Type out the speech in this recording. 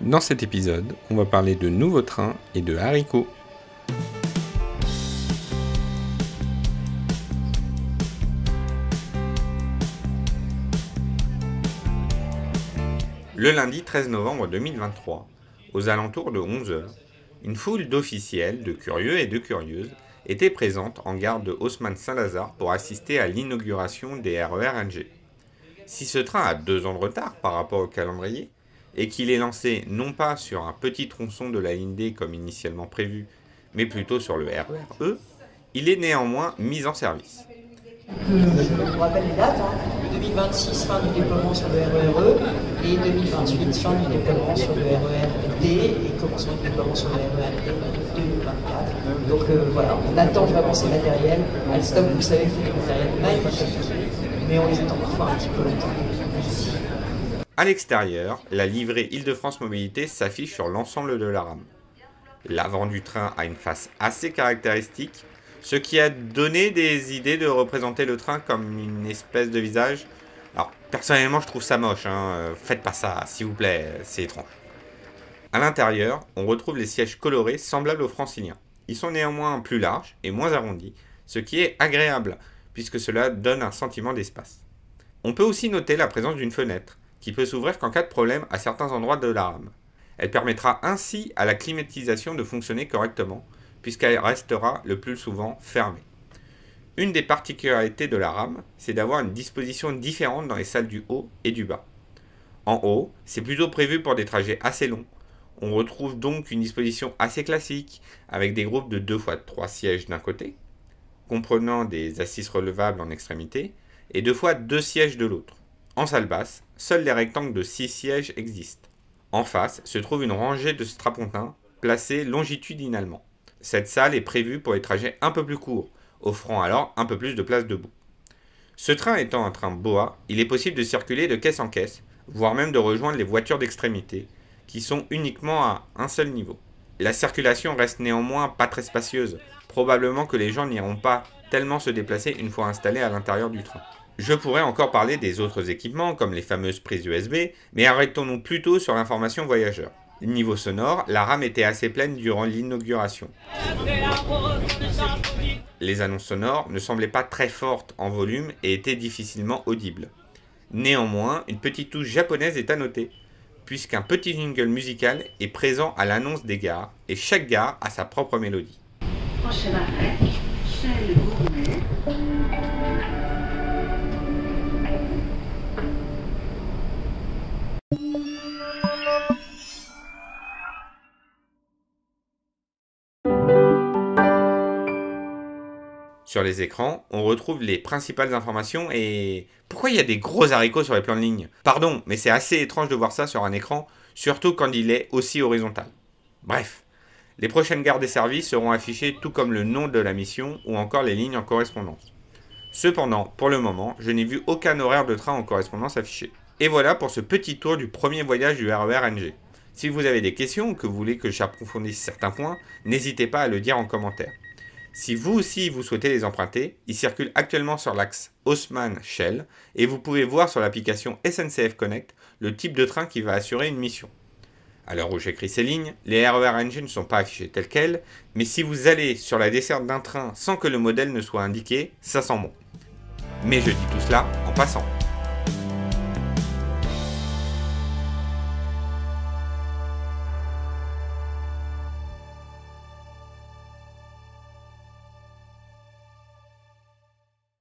Dans cet épisode, on va parler de nouveaux trains et de haricots. Le lundi 13 novembre 2023, aux alentours de 11h, une foule d'officiels, de curieux et de curieuses était présente en gare de Haussmann-Saint-Lazare pour assister à l'inauguration des RER NG. Si ce train a deux ans de retard par rapport au calendrier, et qu'il est lancé non pas sur un petit tronçon de la ligne D comme initialement prévu, mais plutôt sur le RER E, il est néanmoins mis en service. Je vous rappelle les dates. 2026, fin du déploiement sur le RER E et 2028, fin du déploiement sur le RER D et commencement du déploiement sur le RER D 2024. Donc euh, voilà, on attend vraiment ces matériels. Alstom, vous savez, fait des matériels magnifiques, mais on les attend parfois un petit peu longtemps. À l'extérieur, la livrée Île-de-France Mobilité s'affiche sur l'ensemble de la rame. L'avant du train a une face assez caractéristique, ce qui a donné des idées de représenter le train comme une espèce de visage. Alors, personnellement, je trouve ça moche, hein. Euh, faites pas ça, s'il vous plaît, c'est étrange. À l'intérieur, on retrouve les sièges colorés semblables aux franciliens. Ils sont néanmoins plus larges et moins arrondis, ce qui est agréable, puisque cela donne un sentiment d'espace. On peut aussi noter la présence d'une fenêtre, qui peut s'ouvrir qu'en cas de problème à certains endroits de la rame. Elle permettra ainsi à la climatisation de fonctionner correctement, puisqu'elle restera le plus souvent fermée. Une des particularités de la rame, c'est d'avoir une disposition différente dans les salles du haut et du bas. En haut, c'est plutôt prévu pour des trajets assez longs. On retrouve donc une disposition assez classique, avec des groupes de 2 fois 3 sièges d'un côté, comprenant des assises relevables en extrémité, et 2 fois 2 sièges de l'autre. En salle basse, seuls les rectangles de 6 sièges existent. En face se trouve une rangée de strapontins placés longitudinalement. Cette salle est prévue pour les trajets un peu plus courts, offrant alors un peu plus de place debout. Ce train étant un train BOA, il est possible de circuler de caisse en caisse, voire même de rejoindre les voitures d'extrémité, qui sont uniquement à un seul niveau. La circulation reste néanmoins pas très spacieuse, probablement que les gens n'iront pas tellement se déplacer une fois installés à l'intérieur du train. Je pourrais encore parler des autres équipements, comme les fameuses prises USB, mais arrêtons-nous plutôt sur l'information voyageur. Niveau sonore, la rame était assez pleine durant l'inauguration. Les annonces sonores ne semblaient pas très fortes en volume et étaient difficilement audibles. Néanmoins, une petite touche japonaise est à noter, puisqu'un petit jingle musical est présent à l'annonce des gares, et chaque gare a sa propre mélodie. Sur les écrans, on retrouve les principales informations et... Pourquoi il y a des gros haricots sur les plans de ligne? Pardon, mais c'est assez étrange de voir ça sur un écran, surtout quand il est aussi horizontal. Bref, les prochaines gares desservies seront affichées tout comme le nom de la mission ou encore les lignes en correspondance. Cependant, pour le moment, je n'ai vu aucun horaire de train en correspondance affiché. Et voilà pour ce petit tour du premier voyage du RER NG. Si vous avez des questions ou que vous voulez que j'approfondisse certains points, n'hésitez pas à le dire en commentaire. Si vous aussi vous souhaitez les emprunter, ils circulent actuellement sur l'axe Haussmann-Shell et vous pouvez voir sur l'application SNCF Connect le type de train qui va assurer une mission. À l'heure où j'écris ces lignes, les RER Engine ne sont pas affichés tels quels, mais si vous allez sur la desserte d'un train sans que le modèle ne soit indiqué, ça sent bon. Mais je dis tout cela en passant.